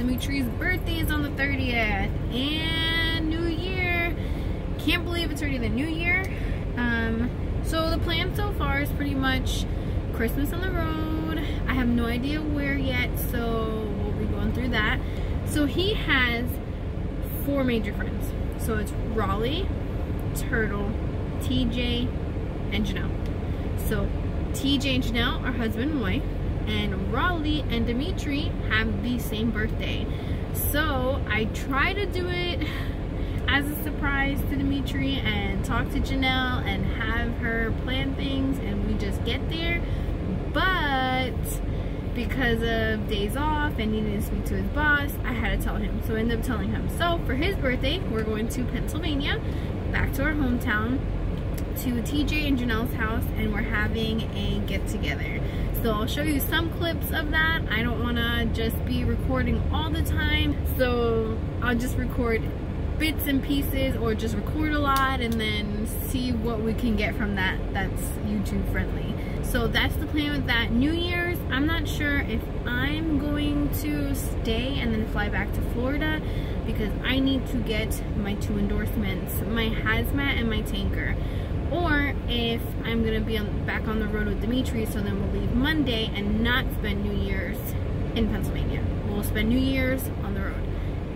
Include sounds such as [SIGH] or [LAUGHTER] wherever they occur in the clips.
Demitri's birthday is on the 30th. And New Year. Can't believe it's already the New Year. Um, so the plan so far is pretty much Christmas on the road. I have no idea where yet, so we'll be going through that. So he has four major friends. So it's Raleigh, Turtle, TJ, and Janelle. So TJ and Janelle are husband and wife, and Raleigh and Demitri have the same birthday. So I try to do it as a surprise to Demitri and talk to Janelle and have her plan things and we just get there. But because of days off and needing to speak to his boss, I had to tell him. So I ended up telling him. So for his birthday, we're going to Pennsylvania, back to our hometown, to TJ and Janelle's house, and we're having a get together. So I'll show you some clips of that. I don't want to just be recording all the time. So I'll just record bits and pieces or just record a lot and then see what we can get from that that's YouTube friendly. So that's the plan with that. New Year's, I'm not sure if I'm going to stay and then fly back to Florida because I need to get my two endorsements, my hazmat and my tanker. Or if I'm gonna be on, back on the road with Demitri, so then we'll leave Monday and not spend New Year's in Pennsylvania. We'll spend New Year's on the road.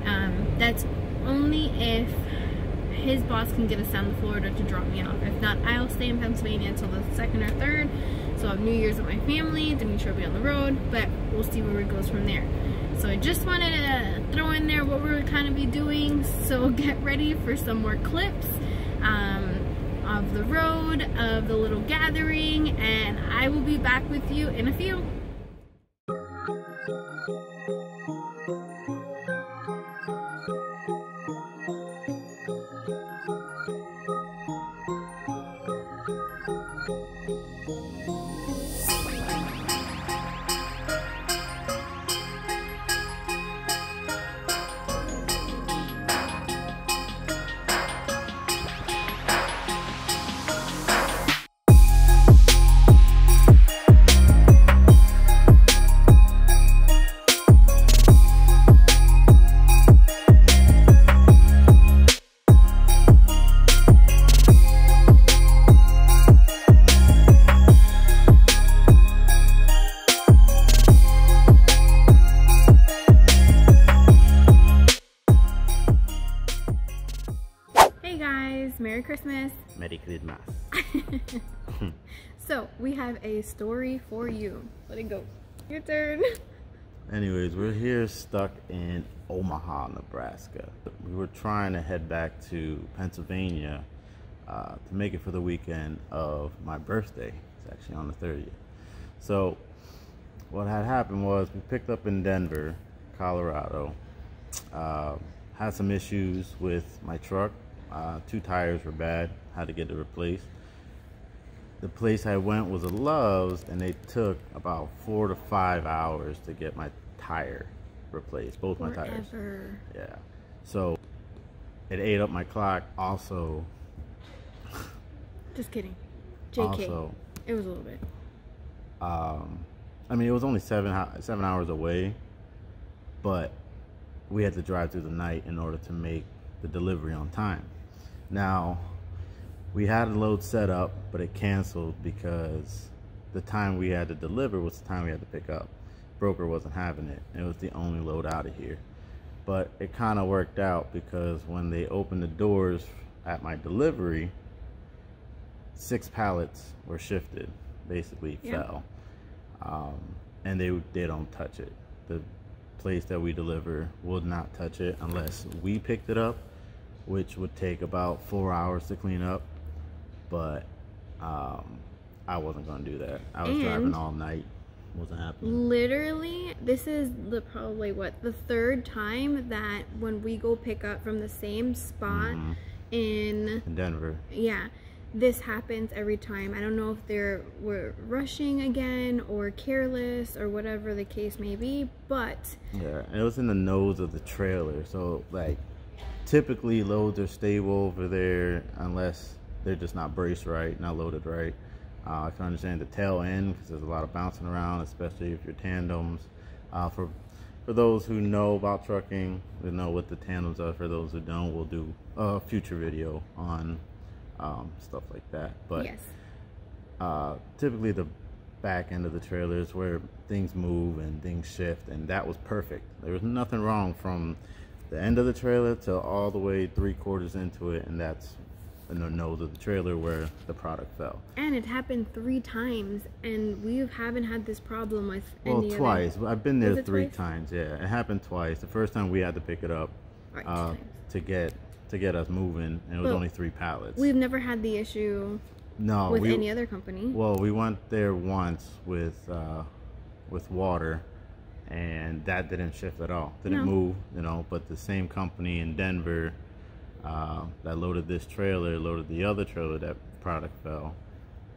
Um, that's only if his boss can get us down to Florida to drop me off. If not, I'll stay in Pennsylvania until the second or third. So I'll have New Year's with my family, Demitri will be on the road, but we'll see where it goes from there. So I just wanted to throw in there what we're kind of be doing. So [LAUGHS] get ready for some more clips. Um, of the road, of the little gathering, and I will be back with you in a few. Christmas. [LAUGHS] so we have a story for you. Let it go. Your turn. [LAUGHS] Anyways, we're here stuck in Omaha, Nebraska. We were trying to head back to Pennsylvania uh, to make it for the weekend of my birthday. It's actually on the 30th. So, what had happened was we picked up in Denver, Colorado. Uh, had some issues with my truck. Uh, two tires were bad. Had to get it replaced. The place I went was a Love's, and they took about four to five hours to get my tire replaced, both my tires. Yeah. So it ate up my clock. Also, Just kidding. JK. also, it was a little bit. um, I mean, it was only seven seven hours away, but we had to drive through the night in order to make the delivery on time. Now, we had a load set up, but it canceled because the time we had to deliver was the time we had to pick up. Broker wasn't having it. It was the only load out of here. But it kind of worked out because when they opened the doors at my delivery, six pallets were shifted, basically Yeah. fell. Um, and they they don't touch it. The place that we deliver will not touch it unless we picked it up, which would take about four hours to clean up. But um, I wasn't gonna do that. I was driving all night. Wasn't happening. Literally, this is the probably what the third time that when we go pick up from the same spot Mhm. in In Denver. yeah, this happens every time. I don't know if they're were rushing again or careless or whatever the case may be, but Yeah, and it was in the nose of the trailer. So like typically loads are stable over there unless they're just not braced right, not loaded right. Uh, I can understand the tail end because there's a lot of bouncing around, especially if you're tandems. Uh, for for those who know about trucking, they know what the tandems are. For those who don't, we'll do a future video on um, stuff like that. But yes. uh, typically the back end of the trailer is where things move and things shift, and that was perfect. There was nothing wrong from the end of the trailer to all the way three quarters into it, and that's in the nose of the trailer where the product fell. And it happened three times, and we haven't had this problem with Well, any twice. Other... I've been there three twice? times. Yeah, it happened twice. The first time we had to pick it up Right, uh, to get to get us moving, and it was Well, only three pallets. We've never had the issue no, with we, any other company. Well, we went there once with uh, with water, and that didn't shift at all. Didn't No. move, you know. But the same company in Denver uh, that loaded this trailer loaded the other trailer that product fell,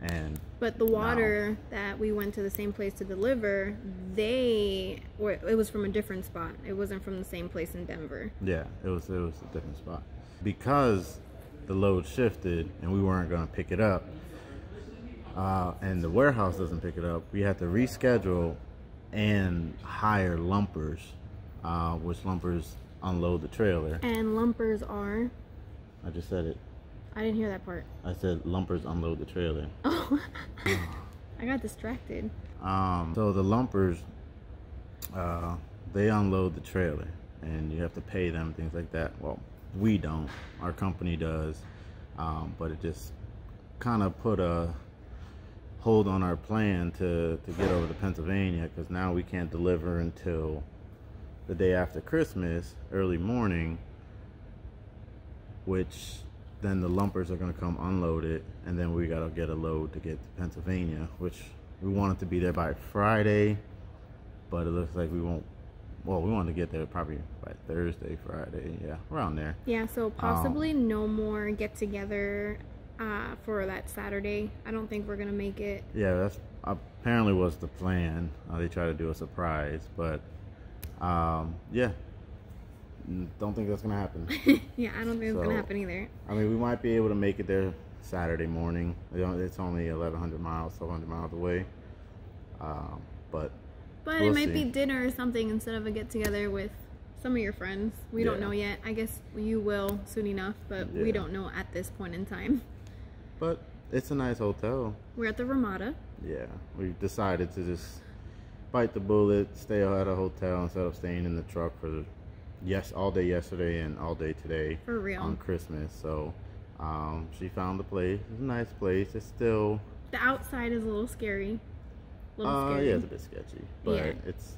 and But the water that we went to the same place to deliver, they or it was from a different spot. It wasn't from the same place in Denver. yeah, it was it was a different spot because the load shifted and we weren't going to pick it up. Uh, and the warehouse doesn't pick it up. We had to reschedule and hire lumpers, uh, which lumpers unload the trailer. And lumpers are I just said it. I didn't hear that part. I said lumpers unload the trailer. Oh [LAUGHS] I got distracted. Um, so the lumpers, uh, they unload the trailer, and you have to pay them things like that. Well, we don't. Our company does, um, but it just kind of put a hold on our plan to to get over to Pennsylvania because now we can't deliver until the day after Christmas, early morning, which then the lumpers are going to come unload it, and then we got to get a load to get to Pennsylvania, which we wanted to be there by Friday, but it looks like we won't. Well, we want to get there probably by Thursday, Friday, yeah, around there. Yeah, so possibly um, no more get together uh, for that Saturday. I don't think we're gonna make it. Yeah, that's apparently was the plan. Uh, they try to do a surprise, but um, yeah, don't think that's gonna happen. [LAUGHS] yeah, I don't think it's So- gonna happen either. I mean, we might be able to make it there Saturday morning. It's only 1,100 miles, 1,200 miles away. Um, but But We'll it might see. be dinner or something instead of a get together with some of your friends. We don't know yet. I guess you will soon enough, but we don't know at this point in time. But it's a nice hotel. We're at the Ramada. Yeah, we decided to just bite the bullet, stay at a hotel instead of staying in the truck for yes all day yesterday and all day today For real. on Christmas. So um, she found the place. It's a nice place. It's still The outside is a little scary. A little uh, scary. yeah, it's a bit sketchy, but Yeah. it's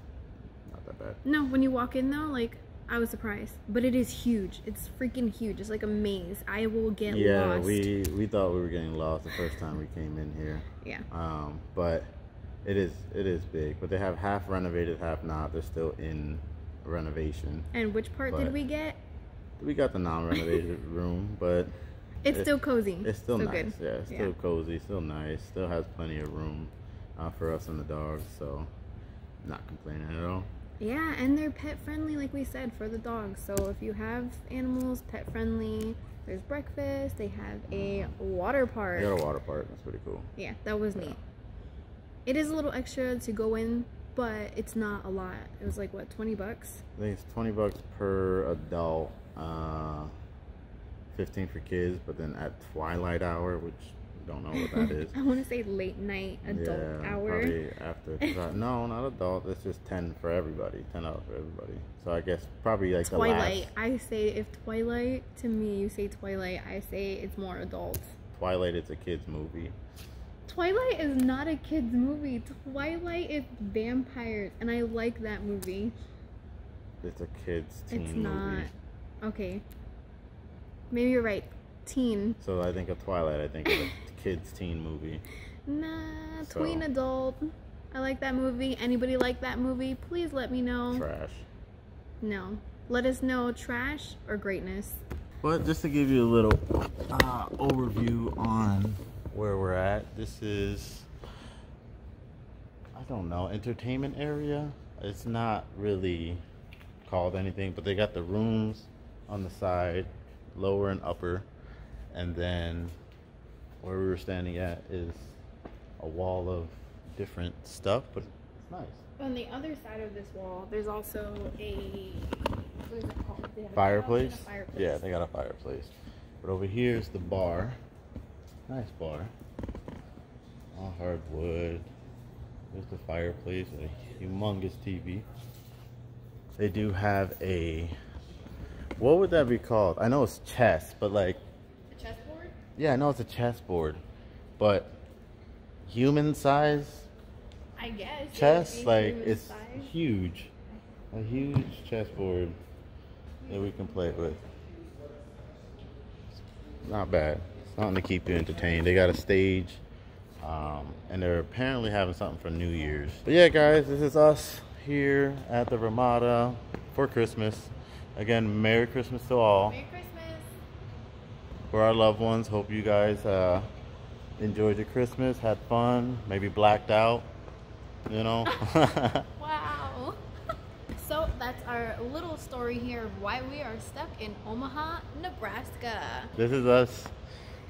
not that bad. No, when you walk in though, like I was surprised, but it is huge. It's freaking huge. It's like a maze. I will get yeah, lost. we we thought we were getting lost the first time we came in here. Yeah. Um, but it is it is big. But they have half renovated, half not. They're still in renovation. And which part But- did we get? We got the non-renovated [LAUGHS] room, but It's it- still cozy. it's still, nice. good. Yeah, it's still cozy, still nice. Still has plenty of room uh, for us and the dogs. So not complaining at all. Yeah, and they're pet friendly, like we said, for the dogs. So if you have animals, pet friendly. There's breakfast. They have a water park. They got a water park. That's pretty cool. Yeah, that was neat. It is a little extra to go in, but it's not a lot. It was like what, twenty bucks? I think it's twenty bucks per adult, uh, fifteen for kids. But then at twilight hour, which don't know what that is. [LAUGHS] I want to say late night adult yeah, hour. Probably after. I- no, not adult. It's just ten for everybody. Ten out for everybody. So I guess probably like Twilight. the I say if Twilight to me, you say Twilight. I say it's more adult. Twilight. It's a kids movie. Twilight is not a kids movie. Twilight is vampires, and I like that movie. It's a kids teen it's movie. not okay. Maybe you're right. Teen. So I think of Twilight. I think of a kids teen movie. Nah, So- tween adult. I like that movie. Anybody like that movie? Please let me know. Trash. No. Let us know trash or greatness. But just to give you a little uh, overview on where we're at, this is I don't know entertainment area. It's not really called anything, but they got the rooms on the side, lower and upper, and then where we were standing at is a wall of different stuff, but it's nice. On the other side of this wall, there's also a what is it called? They have a Fireplace? a fireplace. Yeah, they got a fireplace. But over here is the bar. Nice bar. All hardwood. There's the fireplace, a humongous TV. They do have a. What would that be called? I know it's chess, but like? Yeah, I know it's a chessboard, but human size I guess. chess, like it's size. huge. A huge chessboard that we can play with. Not bad. Something to keep you entertained. They got a stage. Um, and they're apparently having something for New Year's. But yeah, guys, this is us here at the Ramada for Christmas. Again, Merry Christmas to all. For our loved ones, hope you guys uh, enjoyed your Christmas, had fun, maybe blacked out, you know. [LAUGHS] Wow. so that's our little story here of why we are stuck in Omaha, Nebraska. This is us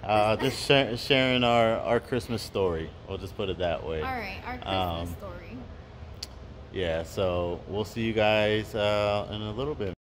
uh, just share, sharing our, our Christmas story. We'll just put it that way. All right, our Christmas Um, story. Yeah, so we'll see you guys uh, in a little bit.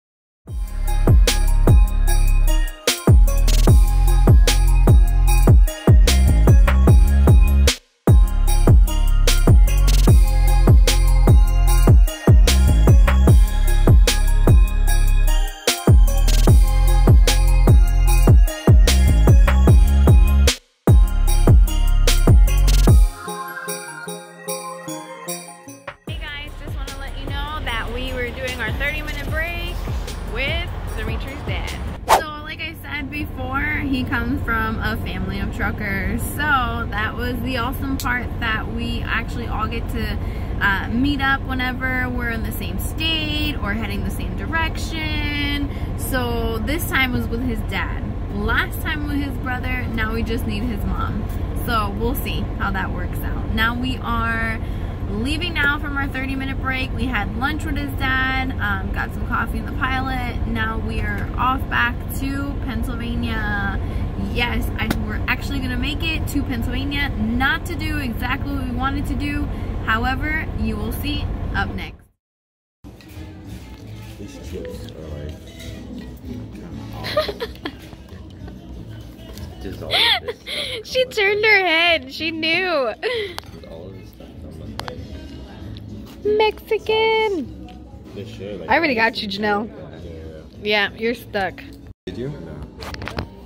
Part that we actually all get to uh, meet up whenever we're in the same state or heading the same direction. So, this time was with his dad. Last time with his brother, now we just need his mom. So, we'll see how that works out. Now we are leaving now from our 30 minute break. We had lunch with his dad, um, got some coffee in the pilot. Now we are off back to Pennsylvania. Yes, I, we're actually gonna make it to Pennsylvania, not to do exactly what we wanted to do. However, you will see up next. These chips are like. Just all of this [LAUGHS] stuff. she turned her head. She knew. All of this stuff on my Mexican. They should. Like, I already got you, Janelle. Yeah. Yeah, you're stuck. Did you?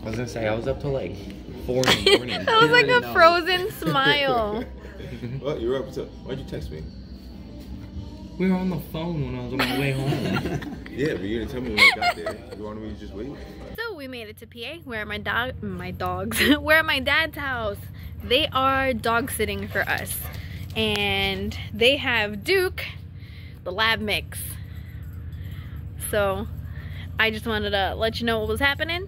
I was gonna say I was up till like four in the [LAUGHS] morning. That was like a frozen [LAUGHS] smile. [LAUGHS] Well, you were up to. Why'd you text me? we were on the phone when I was on my way home. Yeah, but you didn't tell me when I got there. You wanted me to just wait? So we made it to PA, where my dog, my dogs, we're at my dad's house. They are dog sitting for us, and they have Duke, the lab mix. So I just wanted to let you know what was happening.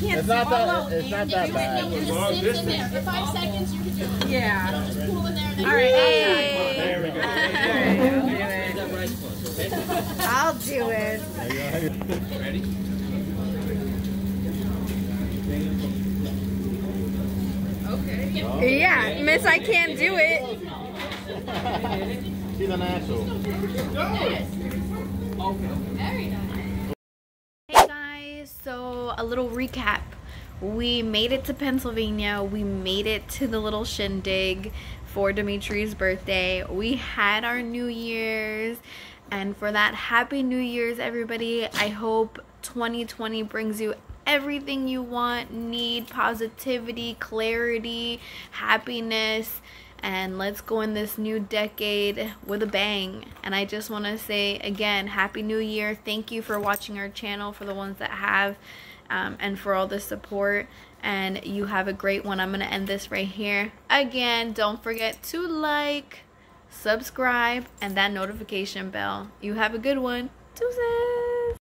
can't It's not swallow that. It's not and that do bad. it. As long as this thing- For five seconds, you can do it. Yeah. Just pull in there and then All right. Hey. There we [LAUGHS] go. I'll do it. Ready? Okay. Yeah, Miss, I can't do it. She's an asshole. Hey guys, so a little recap. We made it to Pennsylvania. We made it to the little shindig for Demitri's birthday. We had our New Year's. And for that, Happy New Year's, everybody. I hope 2020 brings you everything you want, need, positivity, clarity, happiness and let's go in this new decade with a bang. And I just want to say again, Happy New Year. Thank you for watching our channel for the ones that have um, and for all the support. And you have a great one. I'm going to end this right here. Again, don't forget to like, subscribe, and that notification bell. You have a good one. Deuces.